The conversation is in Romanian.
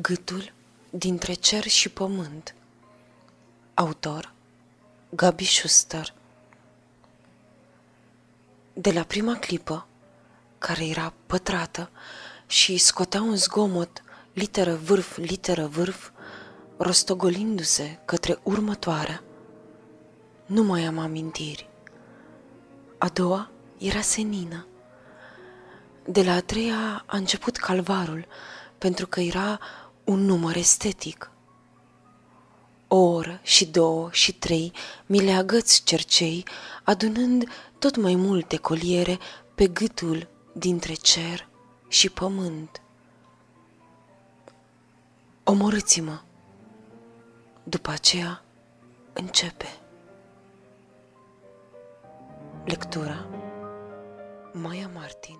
Gâtul dintre cer și pământ Autor Gabi Schuster De la prima clipă, care era pătrată și scotea un zgomot literă vârf, literă vârf, rostogolindu-se către următoarea, nu mai am amintiri. A doua era senină. De la a treia a început calvarul, pentru că era un număr estetic. O oră și două și trei mi le agăți cercei, adunând tot mai multe coliere pe gâtul dintre cer și pământ. Omorâți-mă! După aceea începe. Lectura Maya Martin